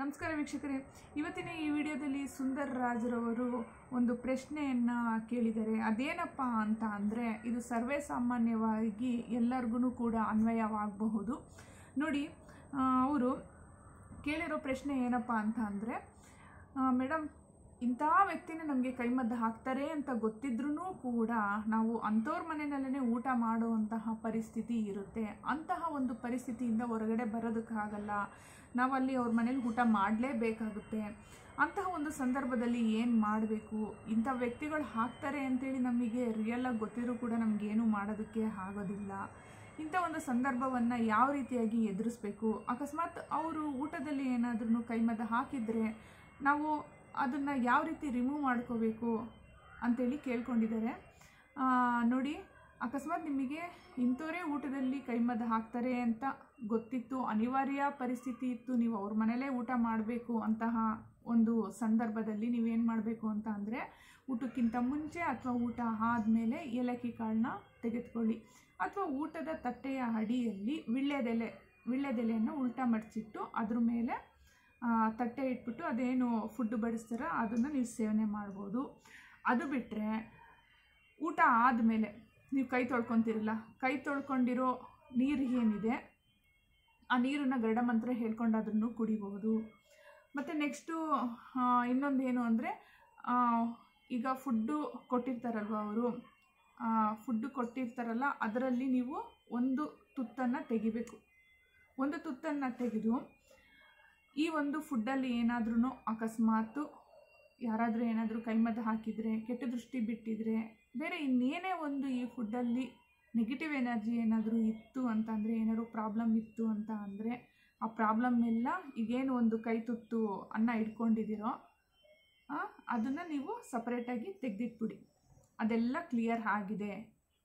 ನಮಸ್ಕಾರ ವೀಕ್ಷಕರೇ. ಇವತ್ತಿನ ಈ ವಿಡಿಯೋದಲ್ಲಿ ಸುಂದರ್ ರಾಜ್ರವರು ಒಂದು ಪ್ರಶ್ನೆಯನ್ನು ಕೇಳಿದ್ದಾರೆ. ಅದೇನಪ್ಪ ಅಂತ ಅಂದರೆ, ಇದು ಸರ್ವೇ ಸಾಮಾನ್ಯವಾಗಿ ಎಲ್ಲರಿಗೂ ಕೂಡ ಅನ್ವಯವಾಗಬಹುದು. ನೋಡಿ ಅವರು ಕೇಳಿರೋ ಪ್ರಶ್ನೆ ಏನಪ್ಪ ಅಂತ ಅಂದರೆ ಮೇಡಮ್ ಇಂತಹ ವ್ಯಕ್ತಿನ ನಮಗೆ ಕೈಮದ್ದು ಹಾಕ್ತಾರೆ ಅಂತ ಗೊತ್ತಿದ್ರೂ ಕೂಡ ನಾವು ಅಂಥವ್ರ ಮನೆಯಲ್ಲೇ ಊಟ ಮಾಡುವಂತಹ ಪರಿಸ್ಥಿತಿ ಇರುತ್ತೆ. ಅಂತಹ ಒಂದು ಪರಿಸ್ಥಿತಿಯಿಂದ ಹೊರಗಡೆ ಬರೋದಕ್ಕಾಗಲ್ಲ. ನಾವು ಅಲ್ಲಿ ಅವ್ರ ಮನೇಲಿ ಊಟ ಮಾಡಲೇಬೇಕಾಗುತ್ತೆ. ಅಂತಹ ಒಂದು ಸಂದರ್ಭದಲ್ಲಿ ಏನು ಮಾಡಬೇಕು? ಇಂಥ ವ್ಯಕ್ತಿಗಳು ಹಾಕ್ತಾರೆ ಅಂತೇಳಿ ನಮಗೆ ರಿಯಲಾಗಿ ಗೊತ್ತಿರೂ ಕೂಡ ನಮಗೇನು ಮಾಡೋದಕ್ಕೆ ಆಗೋದಿಲ್ಲ. ಇಂಥ ಒಂದು ಸಂದರ್ಭವನ್ನು ಯಾವ ರೀತಿಯಾಗಿ ಎದುರಿಸ್ಬೇಕು? ಅಕಸ್ಮಾತ್ ಅವರು ಊಟದಲ್ಲಿ ಏನಾದ್ರೂ ಕೈಮದ್ದು ಹಾಕಿದರೆ ನಾವು ಅದನ್ನು ಯಾವ ರೀತಿ ರಿಮೂವ್ ಮಾಡ್ಕೋಬೇಕು ಅಂತೇಳಿ ಕೇಳ್ಕೊಂಡಿದ್ದಾರೆ. ನೋಡಿ, ಅಕಸ್ಮಾತ್ ನಿಮಗೆ ಇಂಥವರೇ ಊಟದಲ್ಲಿ ಕೈಮದ್ದು ಹಾಕ್ತಾರೆ ಅಂತ ಗೊತ್ತಿತ್ತು, ಅನಿವಾರ್ಯ ಪರಿಸ್ಥಿತಿ ಇತ್ತು, ನೀವು ಅವ್ರ ಮನೇಲೇ ಊಟ ಮಾಡಬೇಕು ಅಂತಹ ಒಂದು ಸಂದರ್ಭದಲ್ಲಿ ನೀವೇನು ಮಾಡಬೇಕು ಅಂತ ಅಂದರೆ, ಊಟಕ್ಕಿಂತ ಮುಂಚೆ ಅಥವಾ ಊಟ ಆದಮೇಲೆ ಏಲಕ್ಕಿ ಕಾಳನ್ನ ತೆಗೆದುಕೊಳ್ಳಿ. ಅಥವಾ ಊಟದ ತಟ್ಟೆಯ ಅಡಿಯಲ್ಲಿ, ವಿಳ್ಯದೆಲೆ, ವಿಳ್ಯದೆಲೆಯನ್ನು ಉಲ್ಟಾ ಮಡಚಿಟ್ಟು ಅದ್ರ ಮೇಲೆ ತಟ್ಟೆ ಇಟ್ಬಿಟ್ಟು ಅದೇನು ಫುಡ್ ಬಡಿಸ್ತಾರ, ಅದನ್ನು ನೀವು ಸೇವನೆ ಮಾಡ್ಬೋದು. ಅದು ಬಿಟ್ಟರೆ ಊಟ ಆದಮೇಲೆ ನೀವು ಕೈ ತೊಳ್ಕೊತಿರಲ್ಲ, ಕೈ ತೊಳ್ಕೊಂಡಿರೋ ನೀರು ಏನಿದೆ, ಆ ನೀರನ್ನು ಗರಡ ಮಂತ್ರ ಹೇಳ್ಕೊಂಡಾದ್ರೂ ಕುಡಿಬಹುದು ಮತ್ತು ನೆಕ್ಸ್ಟು ಇನ್ನೊಂದು ಏನು ಅಂದರೆ ಈಗ ಫುಡ್ಡು ಕೊಟ್ಟಿರ್ತಾರಲ್ವ ಅವರು ಫುಡ್ಡು ಕೊಟ್ಟಿರ್ತಾರಲ್ಲ, ಅದರಲ್ಲಿ ನೀವು ಒಂದು ತುತ್ತನ್ನು ತೆಗಿಬೇಕು. ಒಂದು ತುತ್ತನ್ನು ತೆಗೆದು ಈ ಒಂದು ಫುಡ್ಡಲ್ಲಿ ಏನಾದ್ರೂ ಅಕಸ್ಮಾತ್ ಯಾರಾದರೂ ಏನಾದರೂ ಕೈಮದ್ದು ಹಾಕಿದರೆ, ಕೆಟ್ಟ ದೃಷ್ಟಿ ಬಿಟ್ಟಿದ್ರೆ, ಬೇರೆ ಇನ್ನೇನೇ ಒಂದು ಈ ಫುಡ್ಡಲ್ಲಿ ನೆಗೆಟಿವ್ ಎನರ್ಜಿ ಏನಾದರೂ ಇತ್ತು ಅಂತಂದರೆ ಏನಾದರೂ ಪ್ರಾಬ್ಲಮ್ ಇತ್ತು ಅಂತ ಅಂದರೆ, ಆ ಪ್ರಾಬ್ಲಮ್ ಎಲ್ಲ ಈಗೇನು ಒಂದು ಕೈ ತುತ್ತು ಅನ್ನ ಇಟ್ಕೊಂಡಿದ್ದೀರೋ ಅದನ್ನು ನೀವು ಸಪ್ರೇಟಾಗಿ ತೆಗೆದಿಟ್ಬಿಡಿ. ಅದೆಲ್ಲ ಕ್ಲಿಯರ್ ಆಗಿದೆ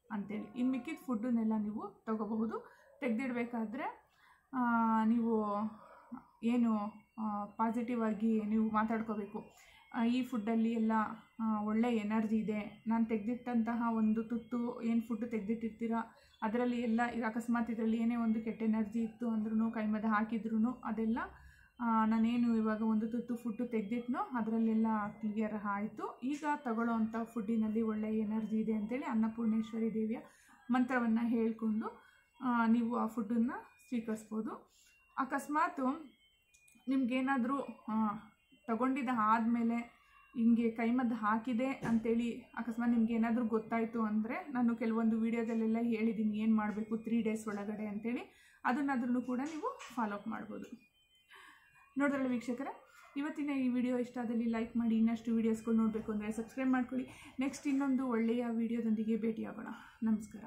ಅಂತೇಳಿ. ಇನ್ನು ಮಿಕ್ಕಿದ ಫುಡ್ಡನ್ನೆಲ್ಲ ನೀವು ತಗೋಬಹುದು. ತೆಗೆದಿಡಬೇಕಾದ್ರೆ ನೀವು ಏನು ಪಾಸಿಟಿವ್ ಆಗಿ ನೀವು ಮಾತಾಡ್ಕೋಬೇಕು. ಈ ಫುಡ್ಡಲ್ಲಿ ಎಲ್ಲ ಒಳ್ಳೆ ಎನರ್ಜಿ ಇದೆ. ನಾನು ತೆಗೆದಿಟ್ಟಂತಹ ಒಂದು ತುತ್ತು ಏನು ಫುಡ್ ತೆಗೆದಿಟ್ಟಿರ್ತೀರ? ಅದರಲ್ಲಿ ಎಲ್ಲ ಈಗ ಅಕಸ್ಮಾತ್ ಇದರಲ್ಲಿ ಏನೇ ಒಂದು ಕೆಟ್ಟ ಎನರ್ಜಿ ಇತ್ತು ಅಂದ್ರೂ ಕೈಮದ ಹಾಕಿದ್ರೂ ಅದೆಲ್ಲ ನಾನೇನು ಇವಾಗ ಒಂದು ತುತ್ತು ಫುಡ್ಡು ತೆಗೆದಿಟ್ನೋ, ಅದರಲ್ಲೆಲ್ಲ ಕ್ಲಿಯರ್ ಆಯಿತು. ಈಗ ತಗೊಳ್ಳೋ ಅಂಥ ಫುಡ್ಡಿನಲ್ಲಿ ಒಳ್ಳೆ ಎನರ್ಜಿ ಇದೆ ಅಂತೇಳಿ ಅನ್ನಪೂರ್ಣೇಶ್ವರಿ ದೇವಿಯ ಮಂತ್ರವನ್ನು ಹೇಳಿಕೊಂಡು ನೀವು ಆ ಫುಡ್ಡನ್ನು ಸ್ವೀಕರಿಸ್ಬೋದು. ಅಕಸ್ಮಾತು ನಿಮ್ಗೇನಾದರೂ ತಗೊಂಡಿದ್ದ ಆದಮೇಲೆ ಹಿಂಗೆ ಕೈಮದ್ದು ಹಾಕಿದೆ ಅಂತೇಳಿ ಅಕಸ್ಮಾತ್ ನಿಮ್ಗೆ ಏನಾದರೂ ಗೊತ್ತಾಯಿತು ಅಂದರೆ ನಾನು ಕೆಲವೊಂದು ವೀಡಿಯೋದಲ್ಲೆಲ್ಲ ಹೇಳಿದ್ದೀನಿ ಏನು ಮಾಡಬೇಕು ತ್ರೀ ಡೇಸ್ ಒಳಗಡೆ ಅಂತೇಳಿ ಅದನ್ನಾದ್ರೂ ಕೂಡ ನೀವು ಫಾಲೋ ಅಪ್ ಮಾಡ್ಬೋದು. ನೋಡಿದ್ರಲ್ಲ ವೀಕ್ಷಕರೇ, ಇವತ್ತಿನ ಈ ವಿಡಿಯೋ ಇಷ್ಟ ಆದಲ್ಲಿ ಲೈಕ್ ಮಾಡಿ, ಇನ್ನಷ್ಟು ವೀಡಿಯೋಸ್ಗಳು ನೋಡಬೇಕು ಅಂದರೆ ಸಬ್ಸ್ಕ್ರೈಬ್ ಮಾಡ್ಕೊಳ್ಳಿ. ನೆಕ್ಸ್ಟ್ ಇನ್ನೊಂದು ಒಳ್ಳೆಯ ವಿಡಿಯೋದೊಂದಿಗೆ ಭೇಟಿಯಾಗೋಣ. ನಮಸ್ಕಾರ.